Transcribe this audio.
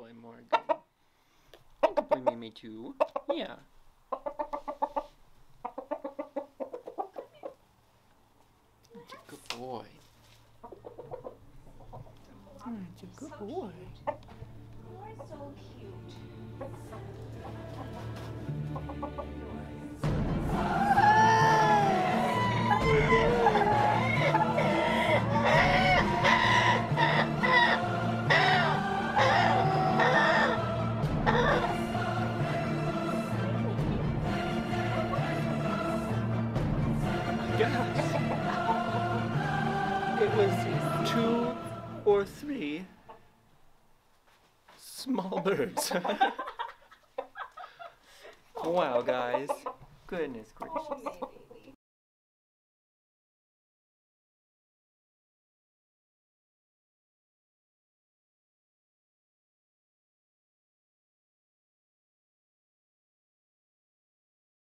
boy, Morgan. Good boy, Mimi, too. Yeah. Good boy. Aren't a good boy? You're so cute. Yes. It was two or three small birds. wow, guys. Goodness gracious.